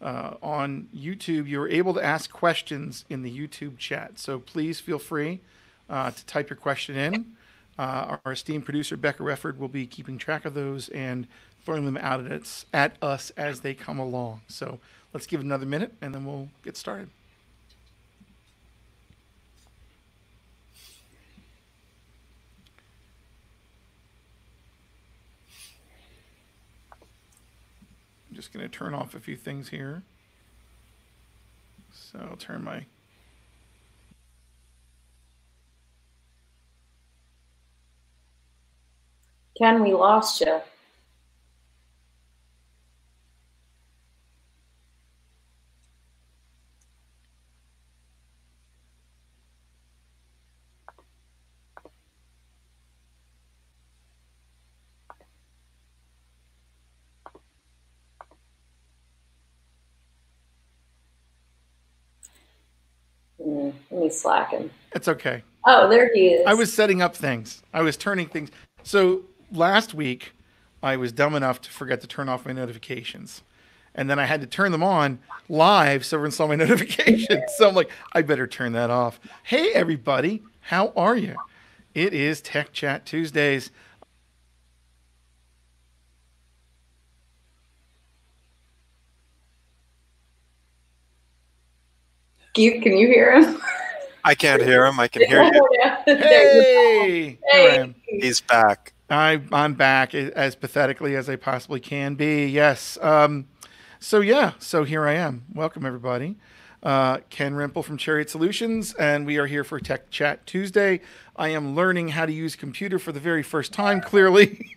uh, on YouTube, you're able to ask questions in the YouTube chat. So please feel free uh, to type your question in. Uh, our esteemed producer, Becca Refford, will be keeping track of those and throwing them out at us, at us as they come along. So let's give it another minute and then we'll get started. Just going to turn off a few things here. So I'll turn my Ken, we lost you. Mm, he's slacking. It's okay. Oh, there he is. I was setting up things. I was turning things. So last week, I was dumb enough to forget to turn off my notifications. And then I had to turn them on live so everyone saw my notifications. So I'm like, I better turn that off. Hey, everybody. How are you? It is Tech Chat Tuesdays. Keith, can you hear him? I can't hear him. I can hear you. Yeah. There you Hey, here I am. He's back. I, I'm back as pathetically as I possibly can be. Yes. Um, so yeah. So here I am. Welcome everybody. Uh, Ken Rimple from Chariot Solutions, and we are here for Tech Chat Tuesday. I am learning how to use a computer for the very first time. Clearly,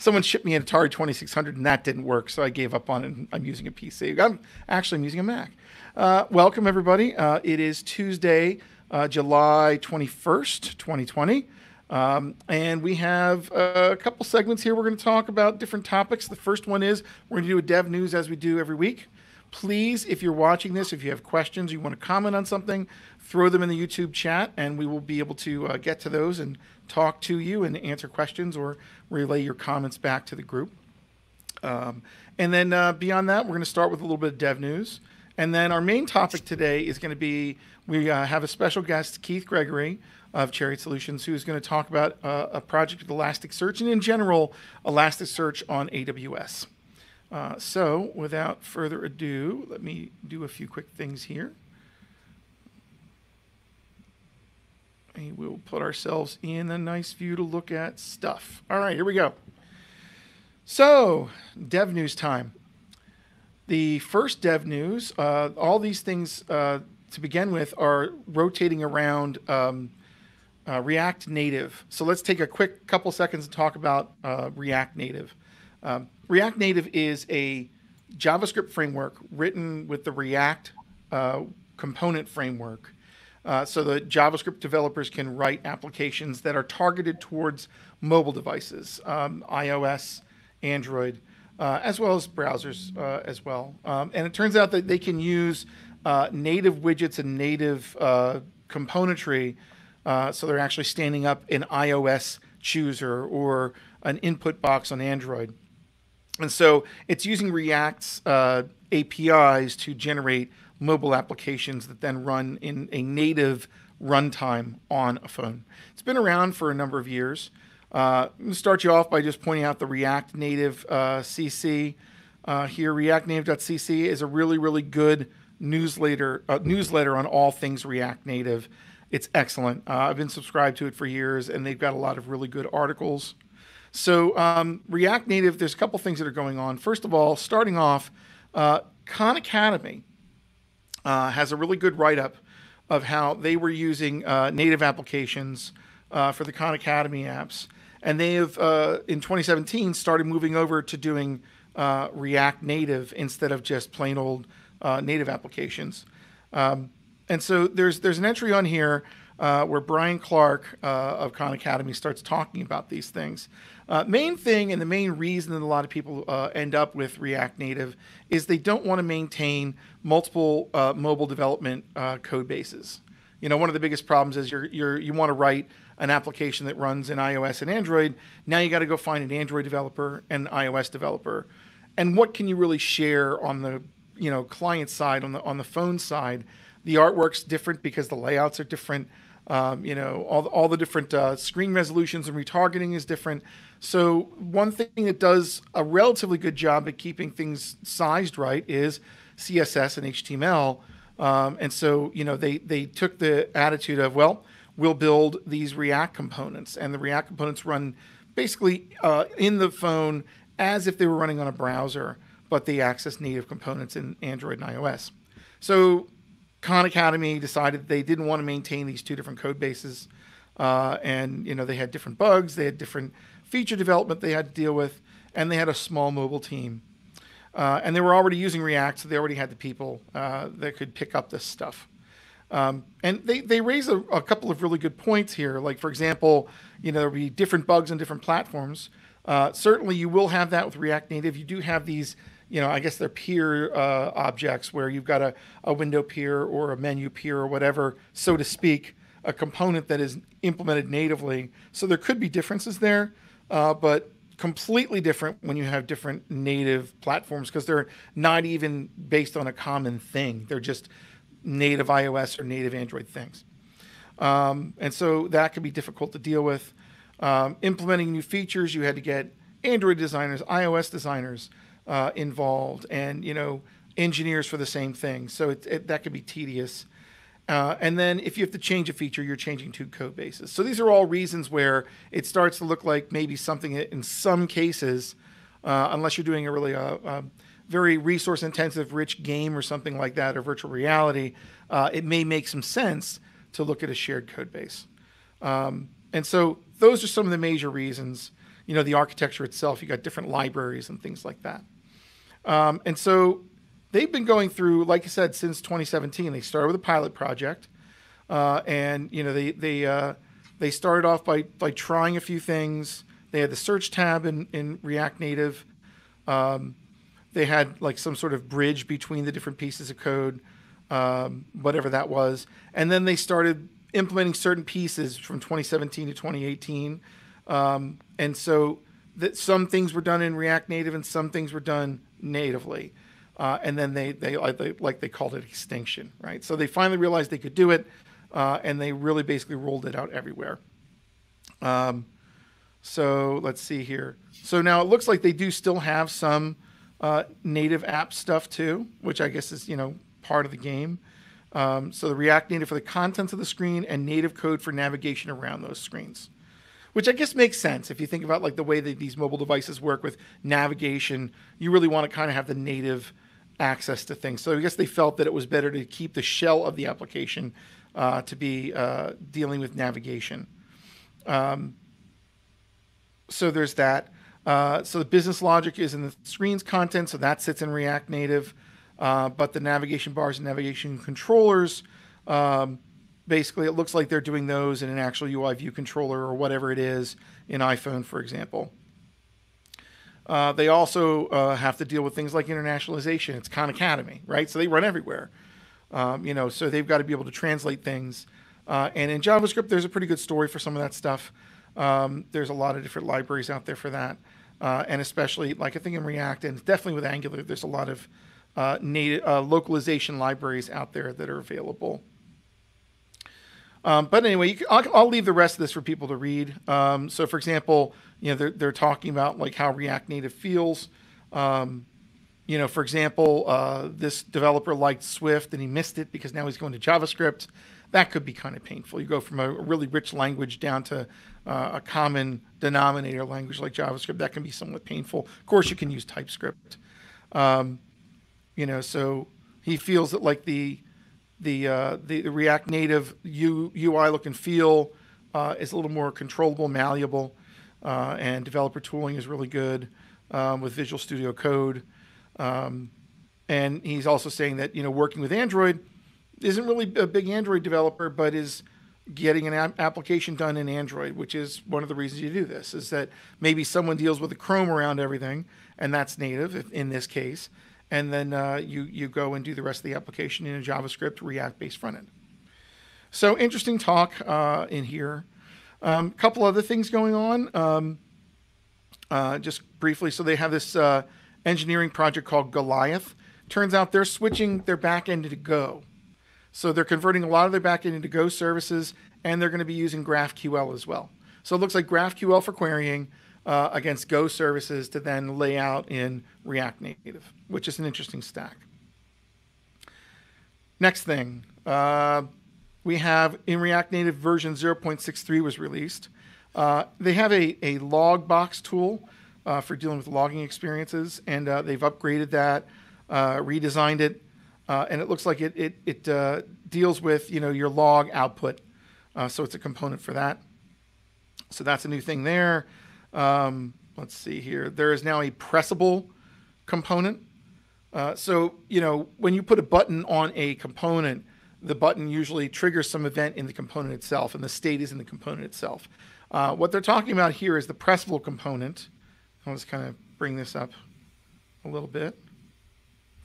someone shipped me an Atari 2600, and that didn't work, so I gave up on it. And I'm using a PC. I'm actually I'm using a Mac. Uh, welcome everybody. Uh, it is Tuesday, uh, July 21st, 2020. Um, and we have a couple segments here. We're going to talk about different topics. The first one is we're going to do a dev news as we do every week. Please, if you're watching this, if you have questions, you want to comment on something, throw them in the YouTube chat, and we will be able to uh, get to those and talk to you and answer questions or relay your comments back to the group. Um, and then uh, beyond that, we're going to start with a little bit of dev news. And then our main topic today is going to be we uh, have a special guest, Keith Gregory of Chariot Solutions, who is going to talk about uh, a project with Elasticsearch and, in general, Elasticsearch on AWS. Uh, so, without further ado, let me do a few quick things here. And we'll put ourselves in a nice view to look at stuff. All right, here we go. So, dev news time. The first dev news, uh, all these things uh, to begin with are rotating around um, uh, React Native. So let's take a quick couple seconds to talk about uh, React Native. Um, React Native is a JavaScript framework written with the React uh, component framework. Uh, so the JavaScript developers can write applications that are targeted towards mobile devices, um, iOS, Android, uh, as well as browsers uh, as well. Um, and it turns out that they can use uh, native widgets and native uh, componentry. Uh, so they're actually standing up an iOS chooser or an input box on Android. And so it's using React's uh, APIs to generate mobile applications that then run in a native runtime on a phone. It's been around for a number of years. Uh, start you off by just pointing out the React Native uh, CC. Uh, here, reactnative.cc is a really, really good newsletter uh, newsletter on all things React Native. It's excellent. Uh, I've been subscribed to it for years, and they've got a lot of really good articles. So um, React Native, there's a couple things that are going on. First of all, starting off, uh, Khan Academy uh, has a really good write-up of how they were using native applications for the Khan Academy apps, and they have uh, in 2017 started moving over to doing uh, React Native instead of just plain old uh, native applications. Um, and so there's there's an entry on here uh, where Brian Clark uh, of Khan Academy starts talking about these things. Uh, main thing and the main reason that a lot of people end up with React Native is they don't want to maintain multiple mobile development code bases. You know, one of the biggest problems is you're, you're you want to write an application that runs in iOS and Android. Now you got to go find an Android developer and iOS developer, and what can you really share on the you know client side on the on the phone side, the artwork's different because the layouts are different. Um, you know, all the, all the different uh, screen resolutions and retargeting is different. So one thing that does a relatively good job at keeping things sized right is CSS and HTML. Um, and so you know they they took the attitude of well we'll build these React components, and the React components run basically uh, in the phone as if they were running on a browser, but they access native components in Android and iOS. So Khan Academy decided they didn't want to maintain these two different code bases, uh, and you know they had different bugs, they had different feature development they had to deal with, and they had a small mobile team. Uh, and they were already using React, so they already had the people uh, that could pick up this stuff. Um, and they, they raise a, a, couple of really good points here. Like, for example, you know, there'll be different bugs on different platforms. Uh, certainly, you will have that with React Native. You do have these, you know, I guess they're peer uh, objects where you've got a, a window peer or a menu peer or whatever, so to speak, a component that is implemented natively. So there could be differences there, uh, but completely different when you have different native platforms because they're not even based on a common thing. They're just native iOS or native Android things. Um, and so that could be difficult to deal with. Um, implementing new features, you had to get Android designers, iOS designers uh, involved, and you know engineers for the same thing. So it, it, that could be tedious. Uh, and then if you have to change a feature, you're changing two code bases. So these are all reasons where it starts to look like maybe something in some cases, uh, unless you're doing a really uh, uh very resource intensive, rich game or something like that, or virtual reality, uh, it may make some sense to look at a shared code base. Um, and so those are some of the major reasons. You know, the architecture itself, you got different libraries and things like that. Um, and so they've been going through, like I said, since 2017. They started with a pilot project, uh, and you know they they uh, they started off by by trying a few things. They had the search tab in in React Native. Um, they had like some sort of bridge between the different pieces of code, um, whatever that was, and then they started implementing certain pieces from 2017 to 2018, um, and so that some things were done in React Native and some things were done natively, uh, and then they, they they like they called it extinction, right? So they finally realized they could do it, uh, and they really basically rolled it out everywhere. Um, so let's see here. So now it looks like they do still have some uh, native app stuff too, which I guess is you know part of the game. Um, so the React Native for the contents of the screen and native code for navigation around those screens, which I guess makes sense if you think about like the way that these mobile devices work with navigation. You really want to kind of have the native access to things. So I guess they felt that it was better to keep the shell of the application uh, to be uh, dealing with navigation. Um, so there's that. Uh, so the business logic is in the screen's content, so that sits in React Native. Uh, but the navigation bars and navigation controllers, um, basically, it looks like they're doing those in an actual UI view controller or whatever it is in iPhone, for example. Uh, they also uh, have to deal with things like internationalization. It's Khan Academy, right? So they run everywhere. Um, you know, so they've got to be able to translate things. Uh, and in JavaScript, there's a pretty good story for some of that stuff. Um, there's a lot of different libraries out there for that. Uh, and especially, like I think in React and definitely with Angular, there's a lot of uh, native uh, localization libraries out there that are available. Um, but anyway, can, I'll, I'll, leave the rest of this for people to read. Um, so, for example, you know they're, they're talking about like how React Native feels. Um, you know, for example, uh, this developer liked Swift and he missed it because now he's going to JavaScript. That could be kind of painful. You go from a really rich language down to uh, a common denominator language like JavaScript, that can be somewhat painful. Of course, you can use TypeScript. Um, you know, so he feels that like the the uh, the, the, React Native U, UI look and feel uh, is a little more controllable, malleable, uh, and developer tooling is really good um, with Visual Studio Code. Um, and he's also saying that you know working with Android isn't really a big Android developer, but is getting an a- application done in Android, which is one of the reasons you do this, is that maybe someone deals with the Chrome around everything, and that's native in this case, and then uh, you you go and do the rest of the application in a JavaScript React-based front end. So interesting talk uh, in here. A um, couple other things going on. Um, uh, just briefly, so they have this uh, engineering project called Goliath turns out they're switching their backend to Go. So they're converting a lot of their backend into Go services, and they're going to be using GraphQL as well. So it looks like GraphQL for querying uh, against Go services to then lay out in React Native, which is an interesting stack. Next thing, uh, we have in React Native version 0.63 was released. Uh, they have a, a log box tool uh, for dealing with logging experiences, and uh, they've upgraded that, uh, redesigned it, uh, and it looks like it it, it uh, deals with you know your log output, so it's a component for that. So that's a new thing there. Um, let's see here. There is now a pressable component. so you know when you put a button on a component, the button usually triggers some event in the component itself, and the state is in the component itself. Uh, what they're talking about here is the pressable component. I'll just kind of bring this up a little bit.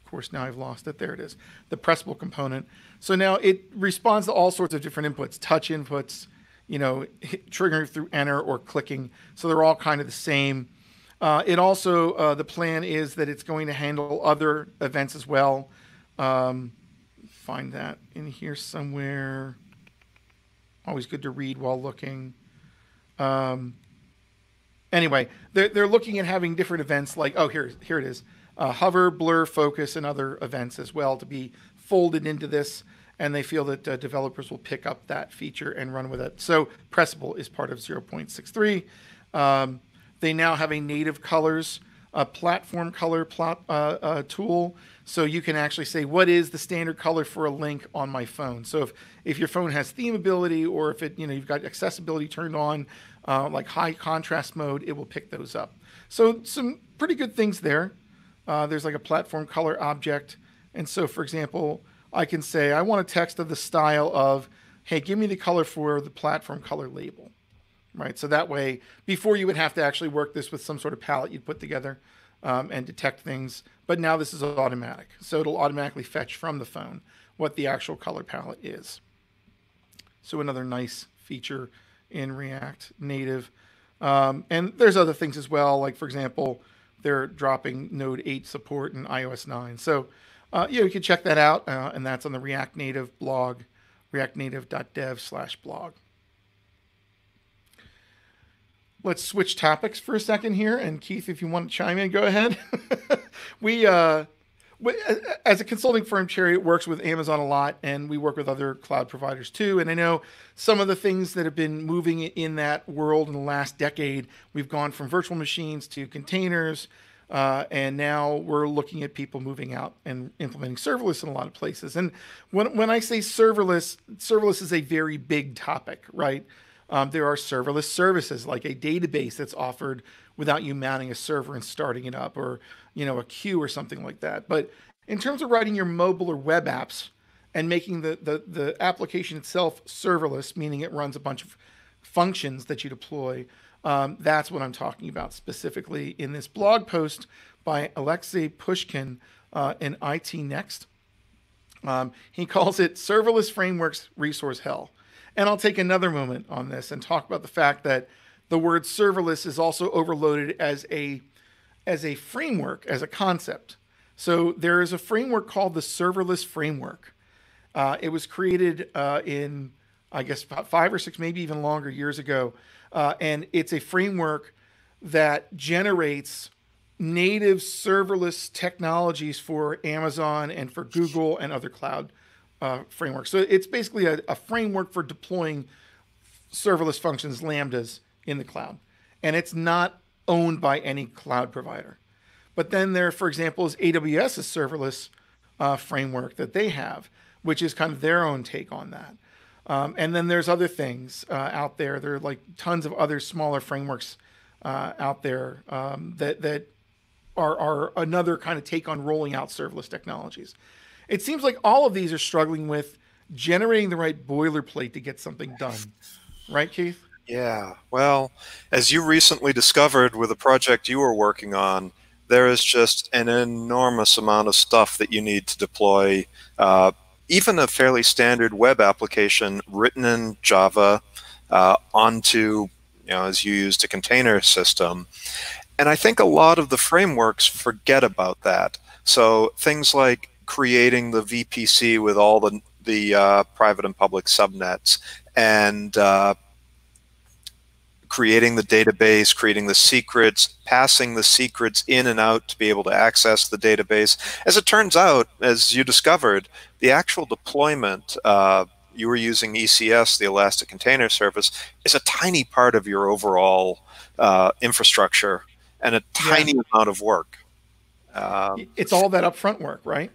Of course, now I've lost it. There it is. The pressable component. So now it responds to all sorts of different inputs, touch inputs, you know, hit, triggering through enter or clicking. So they're all kind of the same. Uh, it also, uh, the plan is that it's going to handle other events as well. Um, find that in here somewhere. Always good to read while looking. Um, anyway, they're, they're looking at having different events like, oh, here, here it is uh, hover, blur, focus, and other events as well to be folded into this. And they feel that uh, developers will pick up that feature and run with it. So, Pressable is part of 0.63. Um, they now have a native colors, a platform color plot, uh, uh, tool. So you can actually say, what is the standard color for a link on my phone? So if, if your phone has themability or if it, you know, you've got accessibility turned on, uh, like high contrast mode, it will pick those up. So some pretty good things there. Uh, there's like a platform color object. And so, for example, I can say, I want a text of the style of, hey, give me the color for the platform color label, right? So that way, before you would have to actually work this with some sort of palette you'd put together um, and detect things. But now this is automatic. So it'll automatically fetch from the phone what the actual color palette is. So another nice feature in React Native. Um, and there's other things as well, like for example, they're dropping Node 8 support in iOS 9. So uh, yeah, you can check that out, uh, and that's on the React Native blog, reactnative.dev slash blog. Let's switch topics for a second here, and Keith, if you want to chime in, go ahead. we uh, as a consulting firm, Chariot works with Amazon a lot, and we work with other cloud providers too. And I know some of the things that have been moving in that world in the last decade. We've gone from virtual machines to containers, uh, and now we're looking at people moving out and implementing serverless in a lot of places. And when when I say serverless, serverless is a very big topic, right? Um, there are serverless services like a database that's offered without you mounting a server and starting it up, or you know a queue or something like that. But in terms of writing your mobile or web apps and making the the, the application itself serverless, meaning it runs a bunch of functions that you deploy, um, that's what I'm talking about specifically in this blog post by Alexei Pushkin uh, in IT Next. Um, he calls it Serverless Frameworks Resource Hell. And I'll take another moment on this and talk about the fact that the word serverless is also overloaded as a as a framework, as a concept. So there is a framework called the serverless framework. Uh, it was created uh, in, I guess, about five or six, maybe even longer years ago. Uh, and it's a framework that generates native serverless technologies for Amazon and for Google and other cloud uh, frameworks. So it's basically a, a framework for deploying serverless functions, lambdas, in the cloud. And it's not owned by any cloud provider. But then there, for example, is AWS's serverless uh, framework that they have, which is kind of their own take on that. Um, and then there's other things uh, out there. There are like tons of other smaller frameworks uh, out there um, that that are, are another kind of take on rolling out serverless technologies. It seems like all of these are struggling with generating the right boilerplate to get something done, right, Keith? Yeah, well, as you recently discovered with a project you were working on, there is just an enormous amount of stuff that you need to deploy. Uh, even a fairly standard web application written in Java uh, onto, you know, as you used a container system. And I think a lot of the frameworks forget about that. So things like creating the VPC with all the the uh, private and public subnets and uh, creating the database, creating the secrets, passing the secrets in and out to be able to access the database. As it turns out, as you discovered, the actual deployment, uh, you were using ECS, the Elastic Container Service, is a tiny part of your overall uh, infrastructure and a tiny yeah. amount of work. Um, it's all that upfront work, right?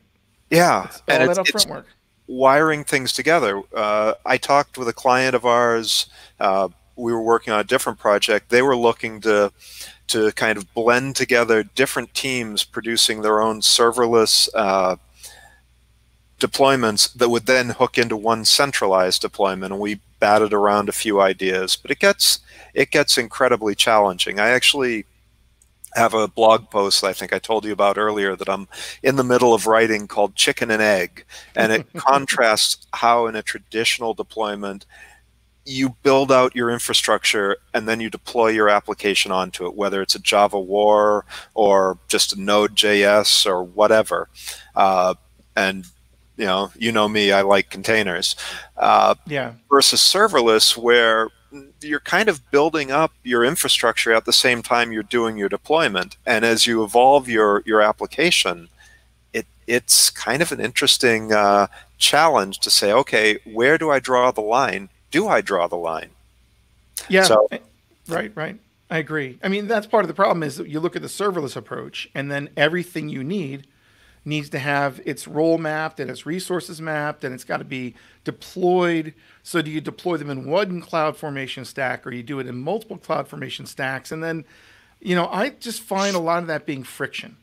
Yeah, it's and upfront work. Wiring things together. Uh, I talked with a client of ours uh, we were working on a different project, they were looking to to kind of blend together different teams producing their own serverless uh, deployments that would then hook into one centralized deployment. And we batted around a few ideas, but it gets it gets incredibly challenging. I actually have a blog post I think I told you about earlier that I'm in the middle of writing called Chicken and Egg, and it contrasts how in a traditional deployment you build out your infrastructure and then you deploy your application onto it, whether it's a Java War or just a Node.js or whatever. Uh, and you know, you know me, I like containers. Uh, yeah. Versus serverless, where you're kind of building up your infrastructure at the same time you're doing your deployment, and as you evolve your your application, it it's kind of an interesting uh, challenge to say, okay, where do I draw the line? do I draw the line? Yeah. So, right, right. I agree. I mean, that's part of the problem is that you look at the serverless approach, and then everything you need needs to have its role mapped and its resources mapped, and it's got to be deployed. So, do you deploy them in one cloud formation stack, or you do it in multiple cloud formation stacks? And then, you know, I just find a lot of that being friction.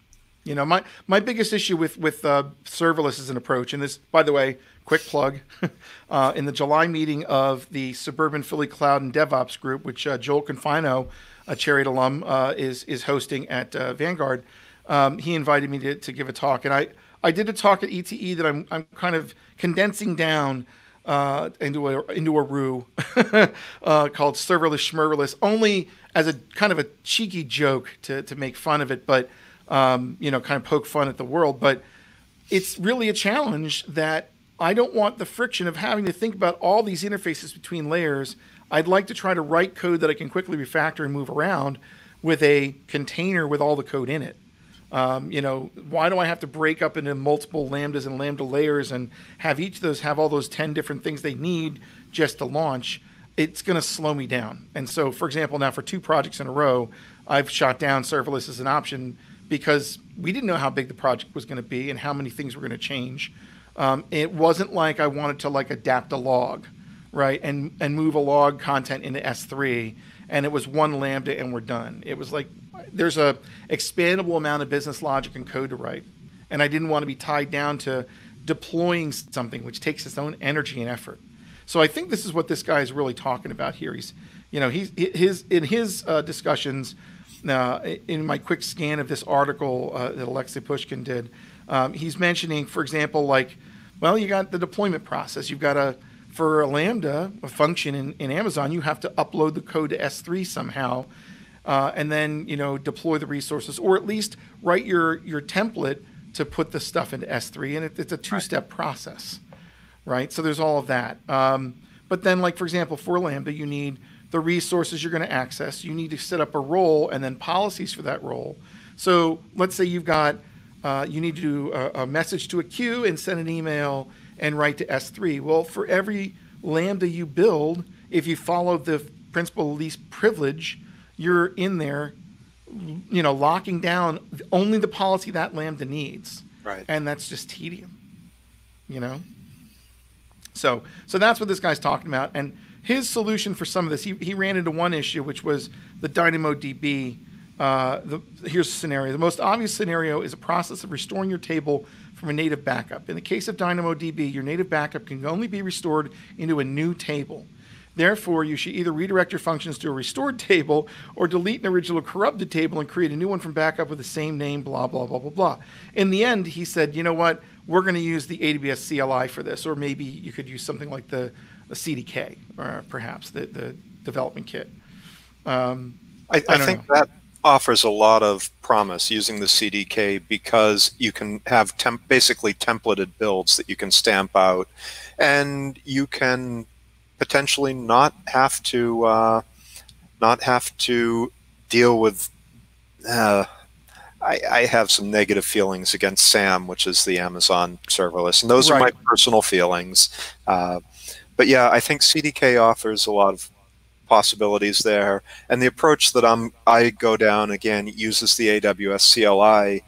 You know, my my biggest issue with with uh, serverless as an approach, and this, by the way, quick plug, uh, in the July meeting of the Suburban Philly Cloud and DevOps group, which uh, Joel Confino, a Chariot alum, uh, is is hosting at uh, Vanguard. Um, he invited me to, to give a talk, and I, I did a talk at ETE that I'm I'm kind of condensing down uh, into a into a rue uh, called serverless schmerverless, only as a kind of a cheeky joke to to make fun of it, but um, you know, kind of poke fun at the world. But it's really a challenge that I don't want the friction of having to think about all these interfaces between layers. I'd like to try to write code that I can quickly refactor and move around with a container with all the code in it. Um, you know, why do I have to break up into multiple lambdas and lambda layers and have each of those have all those 10 different things they need just to launch? It's going to slow me down. And so, for example, now for two projects in a row, I've shot down serverless as an option because we didn't know how big the project was going to be and how many things were going to change. Um, it wasn't like I wanted to like adapt a log, right, and and move a log content into S3, and it was one lambda and we're done. It was like there's a expandable amount of business logic and code to write, and I didn't want to be tied down to deploying something which takes its own energy and effort. So I think this is what this guy is really talking about here. He's, you know, he's his in his uh, discussions. Uh, in my quick scan of this article uh, that Alexei Pushkin did, um, he's mentioning, for example, like well, you got the deployment process. You've got a for a Lambda, a function in, in Amazon, you have to upload the code to S3 somehow, uh, and then you know deploy the resources, or at least write your your template to put the stuff into S3, and it, it's a two-step right. process, right? So there's all of that. Um, but then, like for example, for Lambda, you need the resources you're going to access. You need to set up a role and then policies for that role. So let's say you've got uh, you need to do a, a, message to a queue and send an email and write to S3. Well, for every Lambda you build, if you follow the principle of least privilege, you're in there, you know, locking down only the policy that Lambda needs. Right. And that's just tedium, you know? So, so that's what this guy's talking about. And his solution for some of this, he, he ran into one issue, which was the DynamoDB uh, the, here's a scenario. The most obvious scenario is a process of restoring your table from a native backup. In the case of DynamoDB, your native backup can only be restored into a new table. Therefore, you should either redirect your functions to a restored table or delete an original corrupted table and create a new one from backup with the same name, blah, blah, blah, blah, blah. In the end, he said, you know what? We're going to use the AWS CLI for this, or maybe you could use something like the, the CDK, or perhaps the, the development kit. Um, I, I, I think know. that offers a lot of promise using the CDK because you can have temp- basically templated builds that you can stamp out, and you can potentially not have to uh, not have to deal with. Uh, I, I, have some negative feelings against SAM, which is the Amazon serverless, and those right. are my personal feelings. Uh, but yeah, I think CDK offers a lot of possibilities there, and the approach that I'm I go down again uses the AWS CLI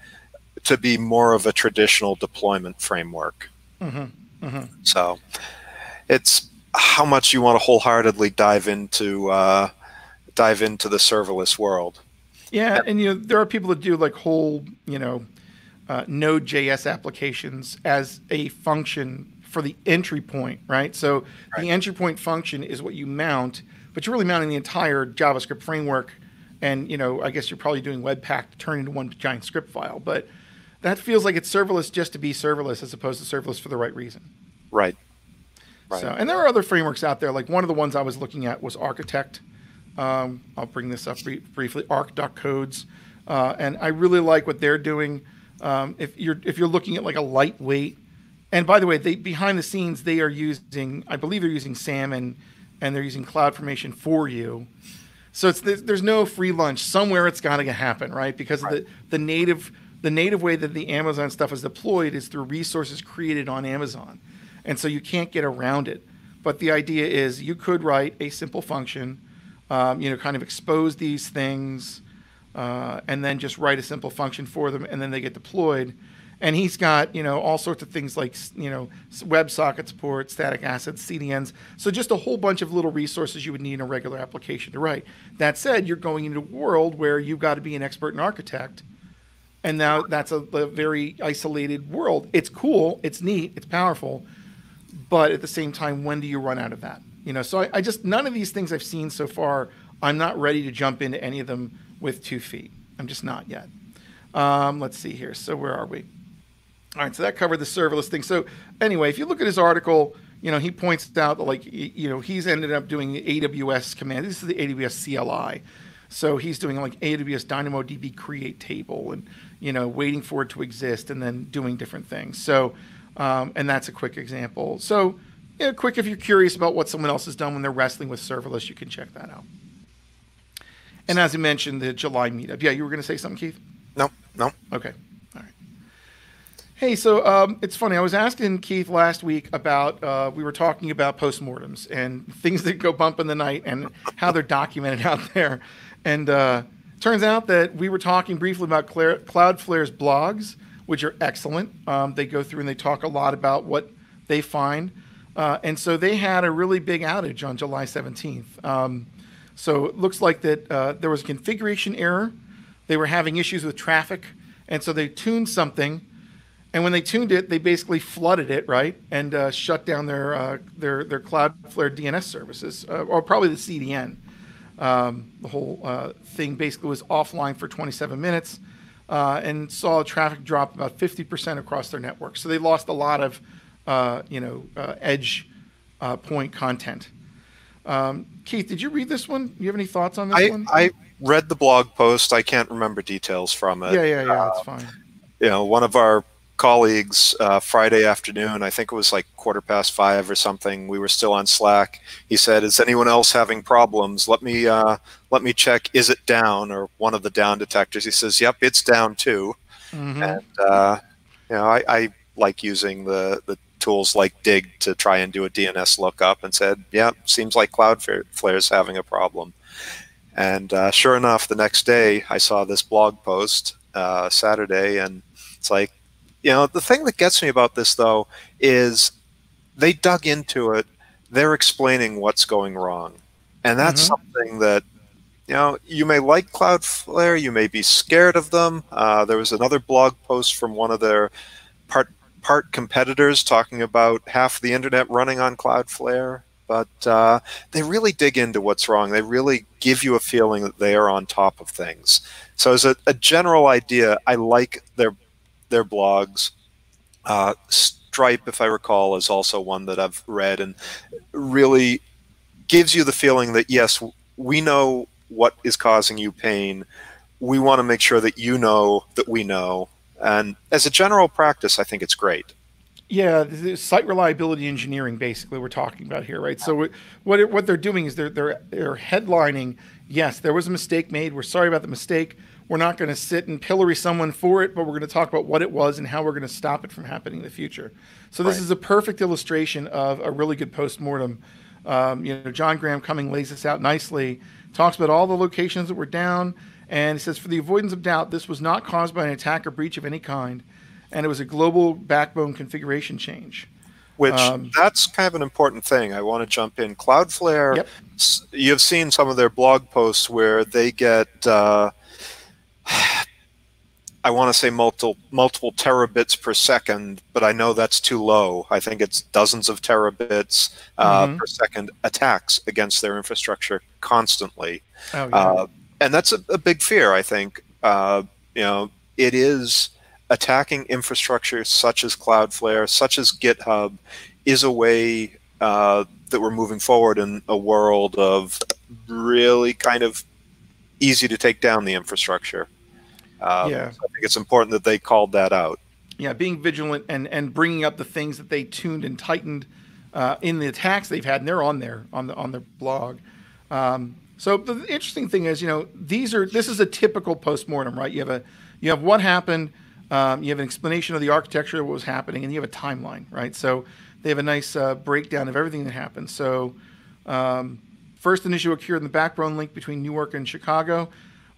to be more of a traditional deployment framework. Mm-hmm. Mm-hmm. So it's how much you want to wholeheartedly dive into uh, dive into the serverless world. Yeah, and you know there are people that do like whole you know uh, Node.js applications as a function for the entry point, right? So right. the entry point function is what you mount, but you're really mounting the entire JavaScript framework. And you know, I guess you're probably doing Webpack to turn into one giant script file, but that feels like it's serverless just to be serverless as opposed to serverless for the right reason. Right. Right. So, and there are other frameworks out there. Like one of the ones I was looking at was Architect, um, I'll bring this up briefly. Arc.codes, uh, and I really like what they're doing. Um, if you're if you're looking at like a lightweight, and by the way, they behind the scenes they are using, I believe they're using SAM and and they're using CloudFormation for you. So it's there's no free lunch. Somewhere it's got to happen, right? Because right. the the native the native way that the Amazon stuff is deployed is through resources created on Amazon, and so you can't get around it. But the idea is you could write a simple function um, you know, kind of expose these things, uh, and then just write a simple function for them, and then they get deployed. And he's got, you know, all sorts of things like, you know, WebSocket support, static assets, CDNs. So just a whole bunch of little resources you would need in a regular application to write. That said, you're going into a world where you've got to be an expert and architect. And now that's a, a very isolated world. It's cool, it's neat, it's powerful. But at the same time, when do you run out of that? You know, so I, I, just none of these things I've seen so far. I'm not ready to jump into any of them with two feet. I'm just not yet. Um, let's see here. So where are we? All right. So that covered the serverless thing. So anyway, if you look at his article, you know, he points out that like you know he's ended up doing AWS command. This is the AWS CLI. So he's doing like AWS DynamoDB create table and you know waiting for it to exist and then doing different things. So um, and that's a quick example. So yeah, quick if you're curious about what someone else has done when they're wrestling with serverless, you can check that out. And as I mentioned, the July meetup. Yeah, you were going to say something, Keith? No, no. Okay. All right. Hey, so um, it's funny. I was asking Keith last week about, uh, we were talking about postmortems and things that go bump in the night and how they're documented out there. And uh, turns out that we were talking briefly about Cloudflare's blogs, which are excellent. Um, they go through and they talk a lot about what they find. Uh, and so they had a really big outage on July 17th. Um, so it looks like that uh, there was a configuration error. They were having issues with traffic, and so they tuned something. And when they tuned it, they basically flooded it, right, and uh, shut down their uh, their their Cloudflare DNS services, uh, or probably the CDN. Um, the whole uh, thing basically was offline for 27 minutes, and saw traffic drop about 50% across their network. So they lost a lot of uh, you know, uh, edge uh, point content. Um, Keith, did you read this one? You have any thoughts on this I, one? I read the blog post. I can't remember details from it. Yeah, yeah, yeah. that's fine. You know, one of our colleagues uh, Friday afternoon, I think it was like quarter past five or something. We were still on Slack. He said, "Is anyone else having problems? Let me uh, let me check. Is it down?" Or one of the down detectors. He says, "Yep, it's down too." Mm-hmm. And uh, you know, I, I like using the the tools like Dig to try and do a DNS lookup and said, yeah, seems like Cloudflare is having a problem. And uh, sure enough, the next day I saw this blog post uh, Saturday, and it's like, you know, the thing that gets me about this though is they dug into it. They're explaining what's going wrong, and that's mm-hmm. something that you know you may like Cloudflare, you may be scared of them. Uh, there was another blog post from one of their part part competitors talking about half the internet running on Cloudflare, but uh, they really dig into what's wrong. They really give you a feeling that they are on top of things. So, as a, a general idea, I like their their blogs. Uh, Stripe, if I recall, is also one that I've read and really gives you the feeling that yes, we know what is causing you pain. we want to make sure that you know that we know. And as a general practice, I think it's great. Yeah, site reliability engineering, basically, we're talking about here, right? So what what they're doing is they're they're they're headlining. Yes, there was a mistake made. We're sorry about the mistake. We're not going to sit and pillory someone for it, but we're going to talk about what it was and how we're going to stop it from happening in the future. So this Right. is a perfect illustration of a really good postmortem. Um, you know, John Graham Cumming lays this out nicely. Talks about all the locations that were down, and he says, for the avoidance of doubt, this was not caused by an attack or breach of any kind, and it was a global backbone configuration change. Which Um, that's kind of an important thing. I want to jump in. Cloudflare, Yep. you've seen some of their blog posts where they get, uh, I want to say multiple multiple terabits per second, but I know that's too low. I think it's dozens of terabits uh, Mhm. per second attacks against their infrastructure constantly. Oh, yeah. Uh, and that's a, a big fear, I think. Uh, you know, it is attacking infrastructure such as Cloudflare, such as GitHub, is a way uh, that we're moving forward in a world of really kind of easy to take down the infrastructure. Um, Yeah. so I think it's important that they called that out. yeah, being vigilant and and bringing up the things that they tuned and tightened uh, in the attacks they've had, and they're on there on the on their blog. Um, so the interesting thing is, you know, these are this is a typical postmortem, right? You have a you have what happened, um, you have an explanation of the architecture of what was happening, and you have a timeline, right? So they have a nice uh, breakdown of everything that happened. So um, first, an issue occurred in the backbone link between Newark and Chicago,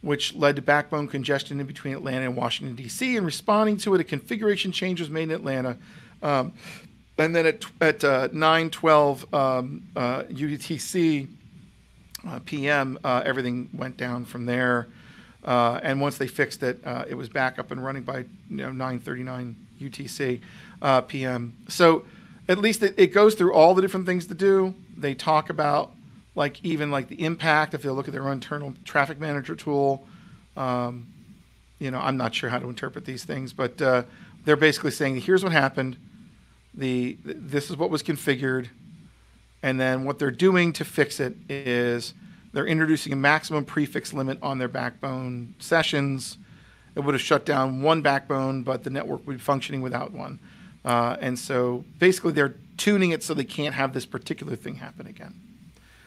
which led to backbone congestion in between Atlanta and Washington, D.C. And responding to it, a configuration change was made in Atlanta. Um, and then at, at uh, 9:12 um, uh, UTC uh, PM, uh, everything went down from there. Uh, and once they fixed it, uh, it was back up and running by you know 9:39 UTC PM. So at least it, it goes through all the different things to do. They talk about like even like the impact if they look at their internal traffic manager tool. Um, you know, I'm not sure how to interpret these things, but uh, they're basically saying here's what happened. The this is what was configured, and then what they're doing to fix it is they're introducing a maximum prefix limit on their backbone sessions. It would have shut down one backbone, but the network would be functioning without one. Uh, and so basically, they're tuning it so they can't have this particular thing happen again.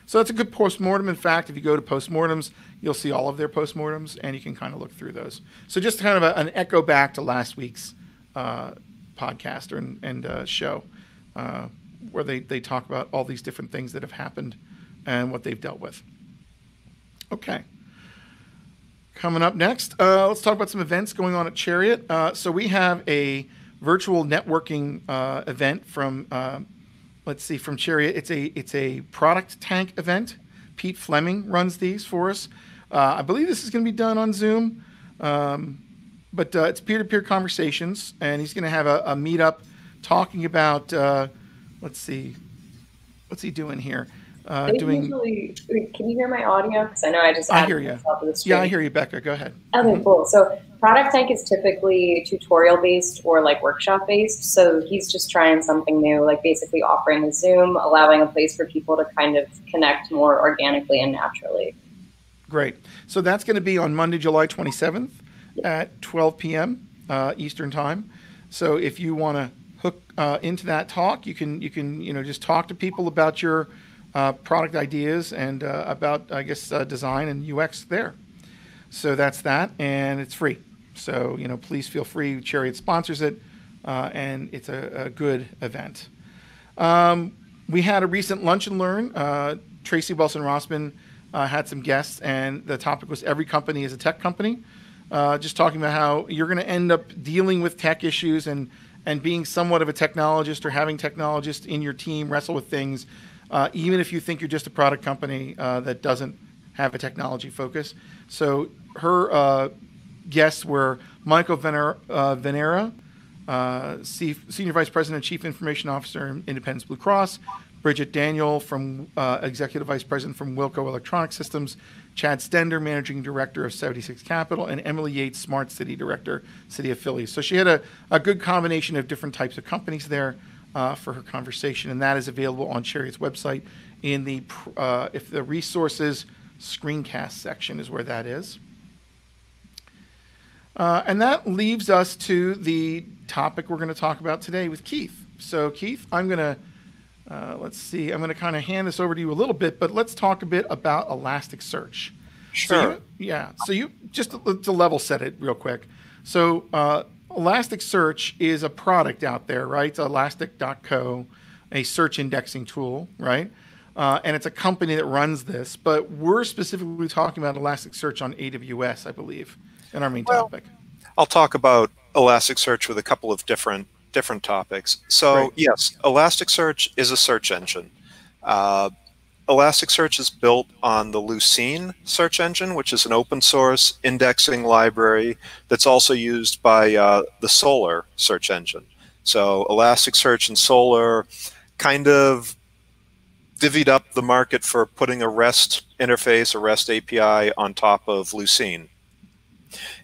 So that's a good postmortem. In fact, if you go to postmortems, you'll see all of their postmortems, and you can kind of look through those. So just kind of a, an echo back to last week's uh, podcast or, and uh, show, uh, where they, they talk about all these different things that have happened and what they've dealt with. Okay. Coming up next, uh, let's talk about some events going on at Chariot. Uh, so we have a virtual networking uh, event from, let's see, from Chariot. It's a it's a product tank event. Pete Fleming runs these for us. Uh, I believe this is going to be done on Zoom, um, but uh, it's peer-to-peer conversations, and he's going to have a, a meetup talking about. Uh, let's see, what's he doing here? Uh, doing. usually, can you hear my audio? Because I know I just I hear you. Yeah, I hear you, Becca. Go ahead. Okay, cool. So Product Tank is typically tutorial based or like workshop based. So he's just trying something new, like basically offering a Zoom, allowing a place for people to kind of connect more organically and naturally. Great. So that's going to be on Monday, July 27th at 12 p.m. Uh, Eastern Time. So if you want to hook uh, into that talk, you can you can you know just talk to people about your uh, product ideas and uh, about I guess uh, design and UX there. So that's that, and it's free. So you know please feel free. Chariot sponsors it, uh, and it's a, a good event. Um, we had a recent lunch and learn. Uh, Tracy Wilson Rossman uh, had some guests, and the topic was every company is a tech company. Just talking about how you're going to end up dealing with tech issues and and being somewhat of a technologist or having technologists in your team wrestle with things, uh, even if you think you're just a product company uh, that doesn't have a technology focus. So her uh, guests were Michael Vennera, uh, Vennera uh, Senior Vice President and Chief Information Officer in Independence Blue Cross, Bridget Daniel from uh, Executive Vice President from Wilco Electronic Systems, Chad Stender, Managing Director of 76 Capital, and Emily Yates, Smart City Director, City of Philly. So she had a, a good combination of different types of companies there uh, for her conversation, and that is available on Chariot's website in the uh, if the resources screencast section is where that is. Uh, and that leaves us to the topic we're going to talk about today with Keith. So, Keith, I'm going to, uh, let's see, I'm going to kind of hand this over to you a little bit, but let's talk a bit about Elasticsearch. Sure. So you, yeah. So, you just to, to, level set it real quick. So, uh, Elasticsearch is a product out there, right? It's elastic.co, a search indexing tool, right? Uh, and it's a company that runs this, but we're specifically talking about Elasticsearch on AWS, I believe, in our main well, topic. I'll talk about Elasticsearch with a couple of different different topics. So right. yes, Elasticsearch is a search engine. Uh, Elasticsearch is built on the Lucene search engine, which is an open source indexing library that's also used by uh, the Solr search engine. So Elasticsearch and Solr kind of divvied up the market for putting a REST interface, a REST API on top of Lucene.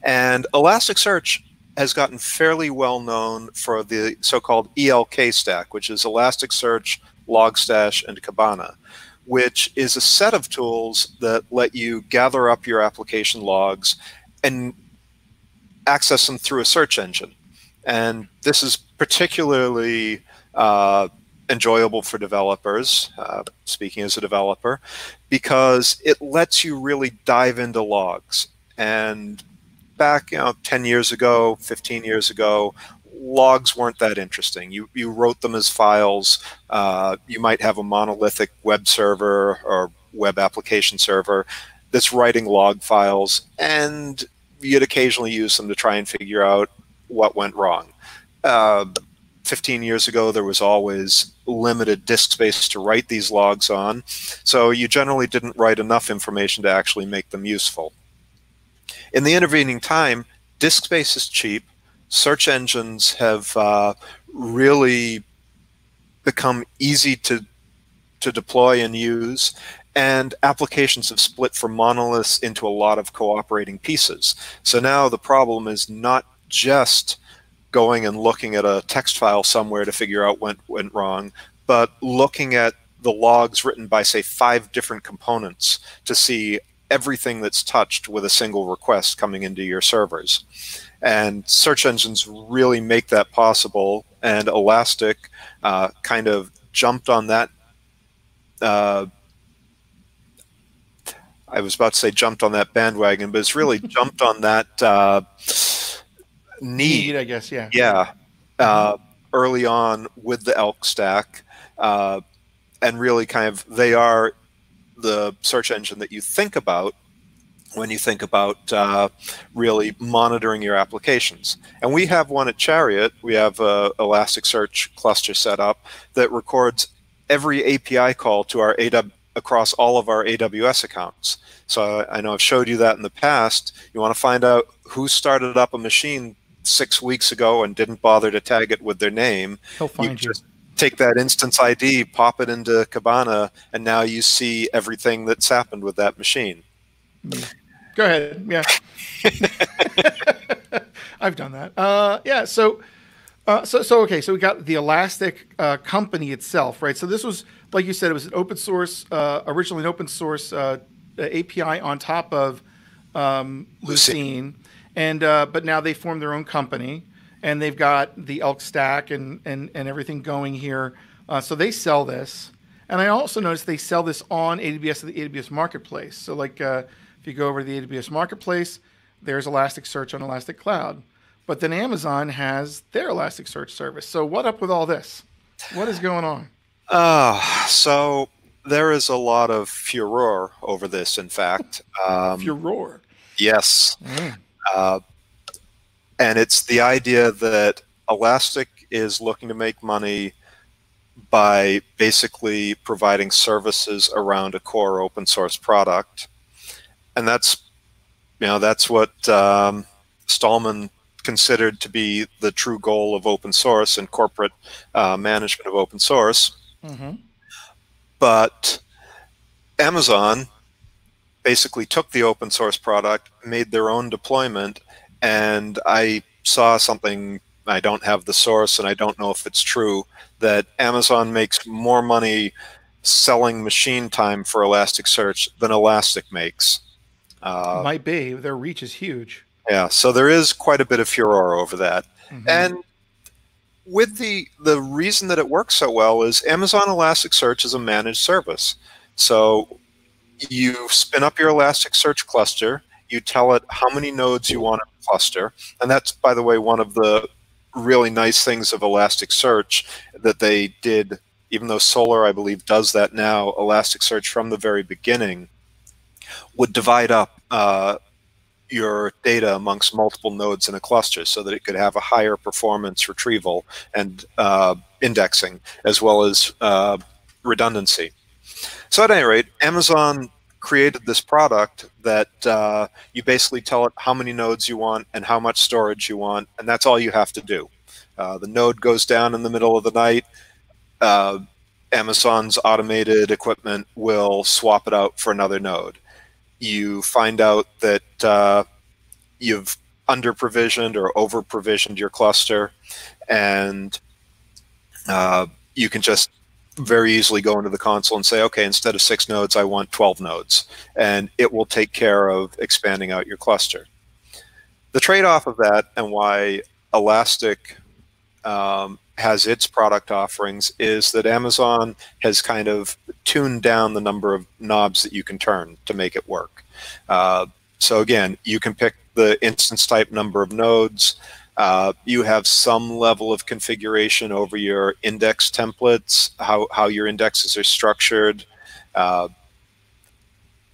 And Elasticsearch has gotten fairly well known for the so-called ELK stack, which is Elasticsearch, Logstash, and Kibana which is a set of tools that let you gather up your application logs and access them through a search engine. And this is particularly uh, enjoyable for developers, uh, speaking as a developer, because it lets you really dive into logs. And back you know, 10 years ago, 15 years ago, logs weren't that interesting. You, you wrote them as files. Uh, you might have a monolithic web server or web application server that's writing log files, and you'd occasionally use them to try and figure out what went wrong. Uh, 15 years ago, there was always limited disk space to write these logs on, so you generally didn't write enough information to actually make them useful. In the intervening time, disk space is cheap, search engines have uh, really become easy to to deploy and use and applications have split from monoliths into a lot of cooperating pieces. So now the problem is not just going and looking at a text file somewhere to figure out what went wrong, but looking at the logs written by, say, five different components to see everything that's touched with a single request coming into your servers. And search engines really make that possible. And Elastic uh, kind of jumped on that. Uh, I was about to say jumped on that bandwagon, but it's really jumped on that uh, need, need, I guess, yeah. Yeah. Uh, early on with the Elk stack. Uh, and really kind of, they are the search engine that you think about when you think about uh, really monitoring your applications. And we have one at Chariot. We have a Elasticsearch cluster set up that records every API call to our AW across all of our AWS accounts. So I know I've showed you that in the past. You want to find out who started up a machine six weeks ago and didn't bother to tag it with their name. He'll find you. you. take that instance ID, pop it into Kibana, and now you see everything that's happened with that machine. Mm. Go ahead. Yeah. I've done that. Uh, yeah. So, uh, so, so okay. So we got the Elastic uh, company itself, right? So this was, like you said, it was an open source, uh, originally an open source uh, API on top of um, Lucene, and uh, but now they formed their own company, and they've got the Elk stack and and and everything going here. so they sell this, and I also noticed they sell this on AWS the AWS Marketplace. So like if you go over to the AWS Marketplace, there's Elasticsearch on Elastic Cloud. But then Amazon has their Elasticsearch service. So what up with all this? What is going on? Uh, so there is a lot of furor over this, in fact. Um, furor? Yes. Mm. Uh, and it's the idea that Elastic is looking to make money by basically providing services around a core open source product and that's you know that's what um, Stallman considered to be the true goal of open source and corporate uh, management of open source. Mm-hmm. But Amazon basically took the open source product, made their own deployment, and I saw something. I don't have the source, and I don't know if it's true that Amazon makes more money selling machine time for Elasticsearch than Elastic makes. Uh, Might be. Their reach is huge. Yeah, so there is quite a bit of furor over that. Mhm. And with the the reason that it works so well is Amazon Elasticsearch is a managed service. So you spin up your Elasticsearch cluster, you tell it how many nodes you want to cluster, and that's by the way one of the really nice things of Elasticsearch that they did even though Solr, I believe does that now, Elasticsearch from the very beginning would divide up uh, your data amongst multiple nodes in a cluster so that it could have a higher performance retrieval and uh, indexing as well as uh, redundancy. So at any rate, Amazon created this product that uh, you basically tell it how many nodes you want and how much storage you want, and that's all you have to do. Uh, the node goes down in the middle of the night. Uh, Amazon's automated equipment will swap it out for another node you find out that uh, you've under provisioned or over provisioned your cluster, and uh, you can just very easily go into the console and say, okay, instead of six nodes, I want 12 nodes, and it will take care of expanding out your cluster. The trade off of that and why Elastic um, has its product offerings is that Amazon has kind of tuned down the number of knobs that you can turn to make it work. Uh, so again, you can pick the instance type number of nodes. Uh, you have some level of configuration over your index templates, how, how your indexes are structured. Uh,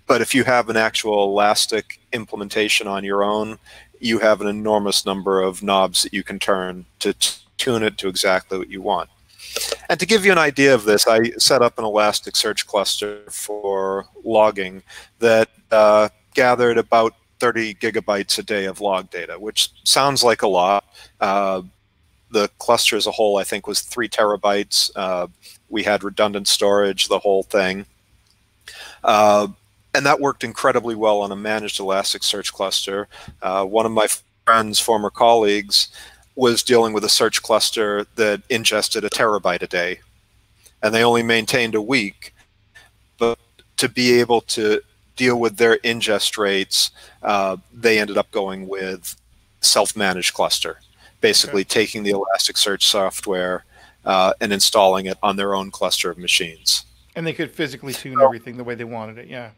but if you have an actual Elastic implementation on your own, you have an enormous number of knobs that you can turn to tune it to exactly what you want. And to give you an idea of this, I set up an Elasticsearch cluster for logging that uh, gathered about 30 gigabytes a day of log data, which sounds like a lot. Uh, the cluster as a whole, I think, was three terabytes. Uh, we had redundant storage, the whole thing. Uh, and that worked incredibly well on a managed Elasticsearch cluster. Uh, one of my friends, former colleagues, was dealing with a search cluster that ingested a terabyte a day, and they only maintained a week. But to be able to deal with their ingest rates, uh, they ended up going with self-managed cluster, basically okay. taking the Elasticsearch software uh, and installing it on their own cluster of machines. And they could physically tune everything the way they wanted it. Yeah.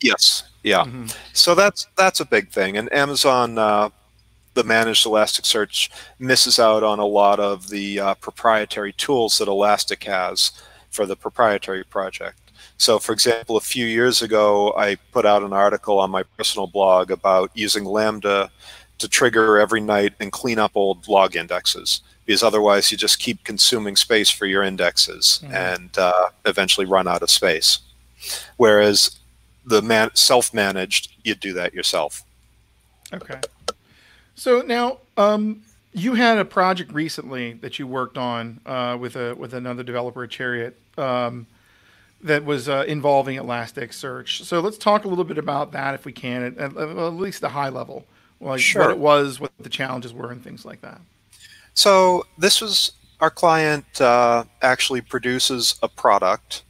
Yes. Yeah. Mm-hmm. So that's that's a big thing, and Amazon. Uh, the managed Elasticsearch misses out on a lot of the uh, proprietary tools that Elastic has for the proprietary project. So, for example, a few years ago, I put out an article on my personal blog about using Lambda to trigger every night and clean up old log indexes because otherwise you just keep consuming space for your indexes mm-hmm. and uh, eventually run out of space. Whereas the man- self-managed, you do that yourself. Okay. So now, um, you had a project recently that you worked on uh, with a with another developer, Chariot, um, that was uh, involving Elasticsearch. So let's talk a little bit about that, if we can, at, at, at least the high level, like sure. what it was, what the challenges were, and things like that. So this was our client uh, actually produces a product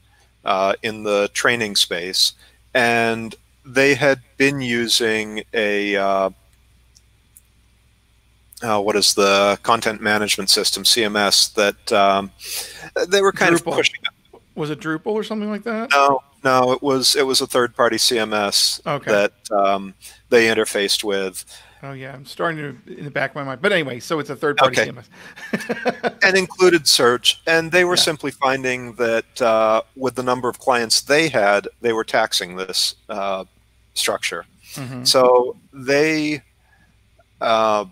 uh, in the training space, and they had been using a uh, what is the content management system CMS that um, they were kind Drupal. of pushing. Was it Drupal or something like that? No, no, it was it was a third party CMS okay. that um, they interfaced with. Oh yeah, I'm starting to in the back of my mind. But anyway, so it's a third party okay. CMS. and included search, and they were yeah. simply finding that uh, with the number of clients they had, they were taxing this uh, structure. Mm-hmm. So they uh,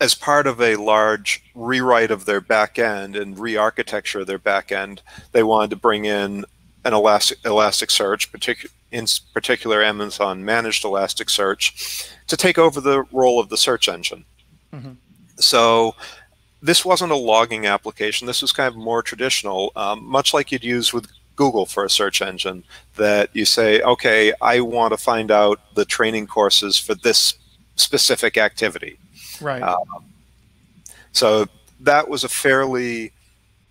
as part of a large rewrite of their back end and re-architecture of their back end, they wanted to bring in an Elastic Elasticsearch, particular in particular Amazon managed Elasticsearch, to take over the role of the search engine. Mm-hmm. So this wasn't a logging application. This was kind of more traditional, um, much like you'd use with Google for a search engine. That you say, okay, I want to find out the training courses for this specific activity Right. Um, so that was a fairly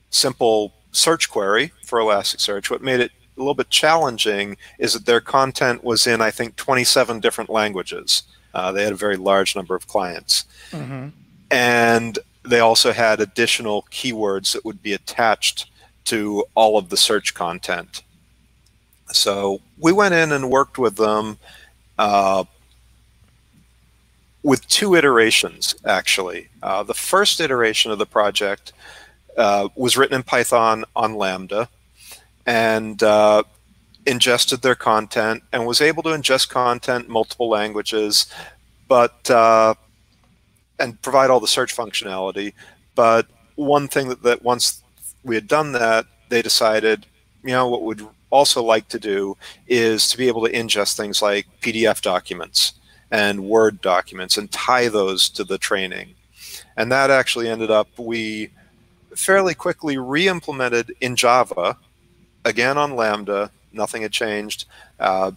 simple search query for Elasticsearch. What made it a little bit challenging is that their content was in, I think, 27 different languages. Uh, they had a very large number of clients. Mm-hmm. And they also had additional keywords that would be attached to all of the search content. So we went in and worked with them uh, with two iterations, actually. Uh, the first iteration of the project uh, was written in Python on Lambda and uh, ingested their content and was able to ingest content multiple languages, but uh, and provide all the search functionality. But one thing that, that once we had done that, they decided, you know, what would also like to do is to be able to ingest things like PDF documents and Word documents and tie those to the training. And that actually ended up, we fairly quickly re implemented in Java, again on Lambda, nothing had changed. Uh,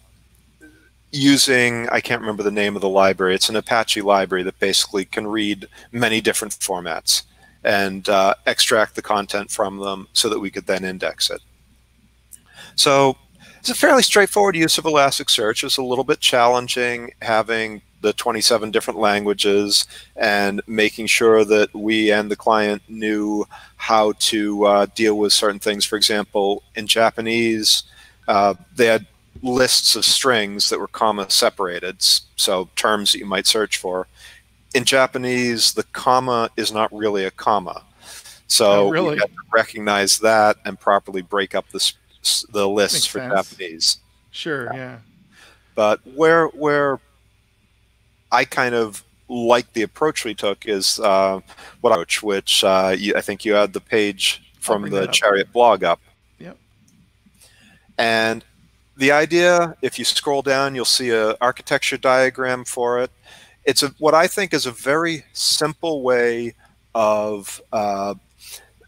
using I can't remember the name of the library. It's an Apache library that basically can read many different formats and uh, extract the content from them so that we could then index it. So it's a fairly straightforward use of Elasticsearch. It's a little bit challenging having the 27 different languages and making sure that we and the client knew how to uh, deal with certain things. For example, in Japanese, uh, they had lists of strings that were comma separated, so terms that you might search for. In Japanese, the comma is not really a comma. So oh, really? we have to recognize that and properly break up the, the lists for sense. Japanese. Sure, yeah. But where where I kind of like the approach we took is uh, what approach, which uh, you, I think you had the page from the Chariot blog up. Yep. And the idea, if you scroll down, you'll see a architecture diagram for it. It's a, what I think is a very simple way of uh,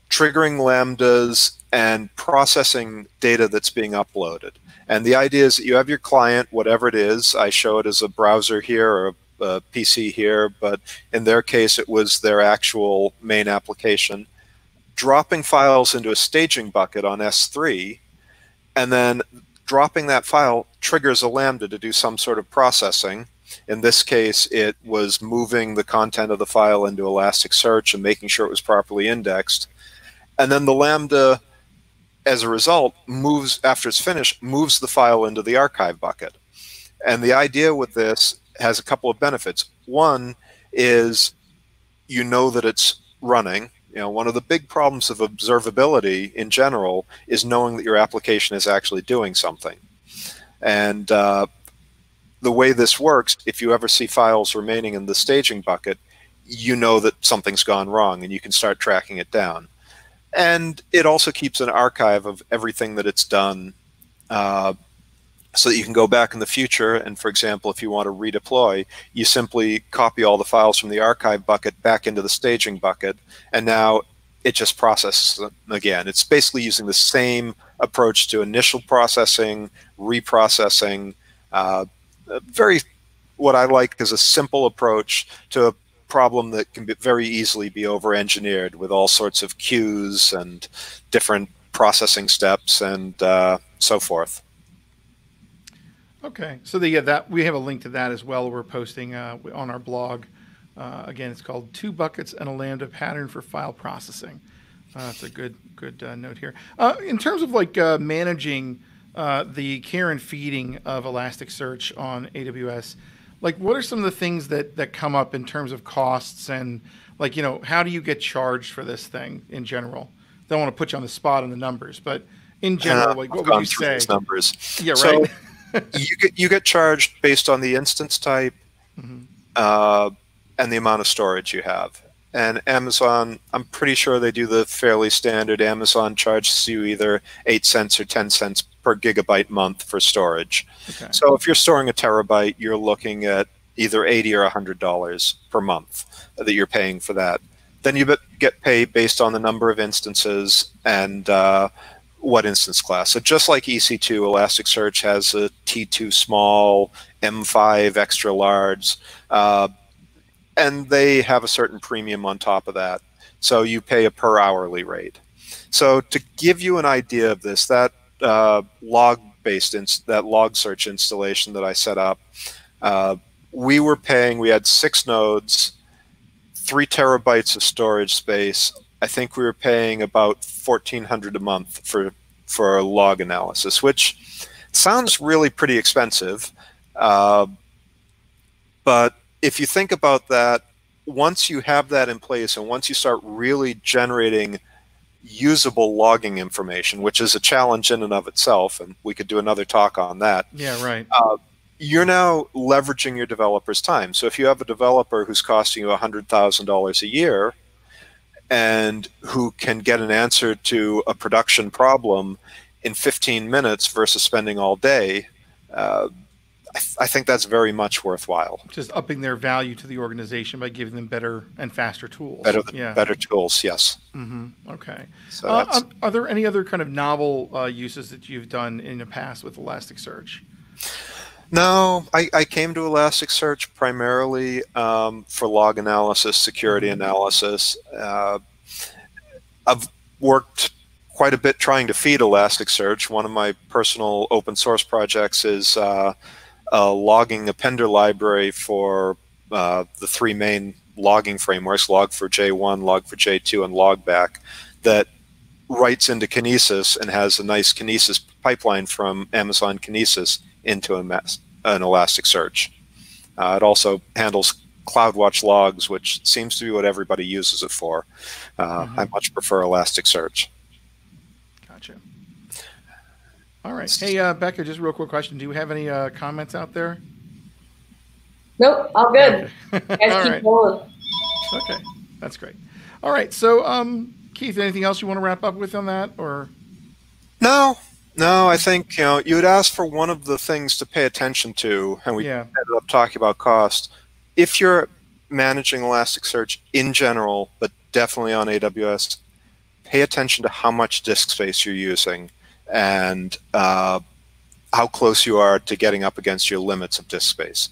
triggering lambdas and processing data that's being uploaded. And the idea is that you have your client, whatever it is. I show it as a browser here or a, PC here, but in their case, it was their actual main application. Dropping files into a staging bucket on S3, and then dropping that file triggers a Lambda to do some sort of processing. In this case, it was moving the content of the file into Elasticsearch and making sure it was properly indexed. And then the Lambda, as a result, moves, after it's finished, moves the file into the archive bucket. And the idea with this has a couple of benefits. One is you know that it's running you know, one of the big problems of observability in general is knowing that your application is actually doing something. And uh, the way this works, if you ever see files remaining in the staging bucket, you know that something's gone wrong and you can start tracking it down. And it also keeps an archive of everything that it's done uh, so that you can go back in the future. And for example if you want to redeploy you simply copy all the files from the archive bucket back into the staging bucket and now it just processes them again. It's basically using the same approach to initial processing reprocessing uh, very what i like is a simple approach to problem that can be very easily be over engineered with all sorts of queues and different processing steps and uh, so forth Okay, so the, yeah, that we have a link to that as well. We're posting uh, on our blog. Uh, again, it's called Two Buckets and a Lambda Pattern for File Processing. Uh, that's a good good uh, note here. Uh, in terms of like uh, managing the care and feeding of Elasticsearch on AWS, like what are some of the things that that come up in terms of costs and like you know how do you get charged for this thing in general? Don't want to put you on the spot on the numbers, but in general, like what would you say? Numbers. Yeah, right. So, you get you get charged based on the instance type mm-hmm. uh, and the amount of storage you have. And Amazon, I'm pretty sure they do the fairly standard. Amazon charges you either eight cents or ten cents per gigabyte month for storage. Okay. So if you're storing a terabyte, you're looking at either eighty or hundred dollars per month that you're paying for that. Then you get paid based on the number of instances and uh, what instance class. So just like EC2, Elasticsearch has a T2 small, M5 extra large, uh, and they have a certain premium on top of that. So you pay a per hourly rate. So to give you an idea of this, that uh, log-based that log search installation that I set up, uh, we were paying. We had six nodes, three terabytes of storage space. I think we were paying about fourteen hundred a month for for log analysis, which sounds really pretty expensive. Uh, but if you think about that, once you have that in place and once you start really generating usable logging information, which is a challenge in and of itself, and we could do another talk on that. Yeah, right. Uh, you're now leveraging your developer's time. So if you have a developer who's costing you $100,000 a year and who can get an answer to a production problem in 15 minutes versus spending all day, uh, I, th- I, think that's very much worthwhile. Just upping their value to the organization by giving them better and faster tools. Better, yeah. better tools, yes. Mm-hmm. Okay. So uh, are there any other kind of novel uh, uses that you've done in the past with Elasticsearch? No, I, I came to Elasticsearch primarily um, for log analysis, security mm-hmm. analysis. Uh, I've worked quite a bit trying to feed Elasticsearch. One of my personal open source projects is uh, a logging appender library for uh, the three main logging frameworks, Log4j1, Log4j2, and Logback, that writes into Kinesis and has a nice Kinesis pipeline from Amazon Kinesis into a mess, an Elasticsearch. Uh, it also handles CloudWatch logs, which seems to be what everybody uses it for. Uh, mm-hmm. I much prefer Elasticsearch. Gotcha. All right. Hey, uh, Becca, just a real quick question. Do you have any uh, comments out there? Nope, all good. Okay. all right. Going. Okay, that's great. All right. So, um, Keith, anything else you want to wrap up with on that, or? No, no, I think you know you would ask for one of the things to pay attention to, and we yeah. ended up talking about cost. If you're managing Elasticsearch in general, but definitely on AWS, pay attention to how much disk space you're using and uh, how close you are to getting up against your limits of disk space.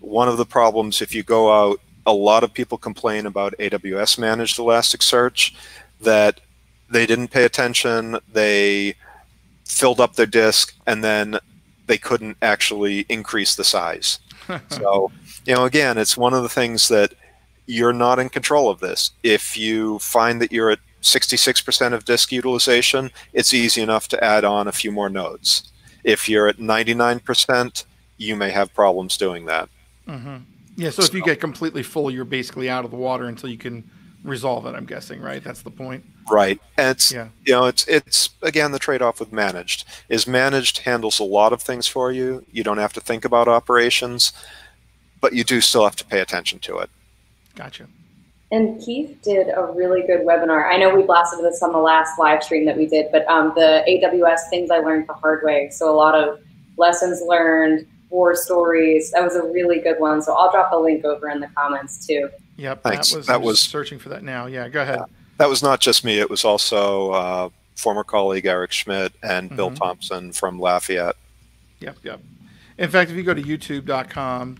One of the problems, if you go out, a lot of people complain about AWS managed Elasticsearch that they didn't pay attention. They filled up their disk, and then they couldn't actually increase the size. so, you know, again, it's one of the things that you're not in control of this. If you find that you're at 66% of disk utilization, it's easy enough to add on a few more nodes. If you're at 99%, you may have problems doing that. Mm-hmm. Yeah, so, so if you get completely full, you're basically out of the water until you can resolve it. I'm guessing, right? That's the point. Right. And it's yeah. you know it's it's again the trade-off with managed is managed handles a lot of things for you. You don't have to think about operations, but you do still have to pay attention to it. Gotcha. And Keith did a really good webinar. I know we blasted this on the last live stream that we did, but um, the AWS things I learned the hard way. So a lot of lessons learned, war stories. That was a really good one. So I'll drop a link over in the comments too. Yep, Thanks. that was, that was searching for that now. Yeah, go ahead. that was not just me. It was also uh, former colleague Eric Schmidt and mm-hmm. Bill Thompson from Lafayette. Yep, yep. In fact, if you go to YouTube.com,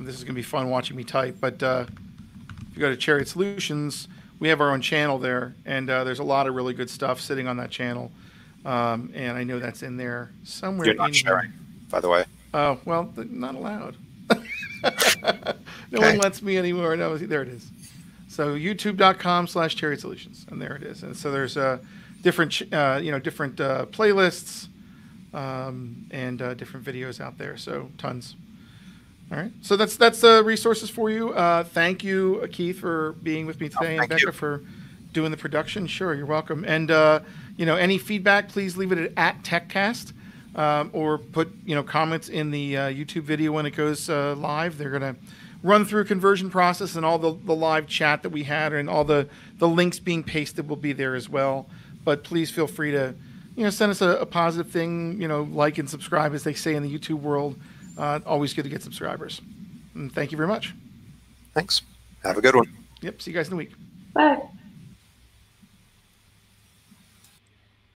this is going to be fun watching me type. But uh, if you go to Chariot Solutions, we have our own channel there, and uh, there's a lot of really good stuff sitting on that channel. Um, and I know that's in there somewhere. You're not sharing, here. by the way. Oh well, not allowed. no okay. one lets me anymore. No, there it is. So youtube.com slash chariot solutions. And there it is. And so there's uh, different, uh, you know, different uh, playlists um, and uh, different videos out there. So tons. All right. So that's that's the resources for you. Uh, thank you, Keith, for being with me today, oh, and Becca you. for doing the production. Sure, you're welcome. And uh, you know, any feedback, please leave it at, at TechCast um, or put you know comments in the uh, YouTube video when it goes uh, live. They're gonna run through conversion process and all the, the live chat that we had and all the the links being pasted will be there as well. But please feel free to you know send us a, a positive thing. You know, like and subscribe as they say in the YouTube world. Uh, always good to get subscribers. And thank you very much. Thanks. Have a good one. Yep. See you guys in a week. Bye.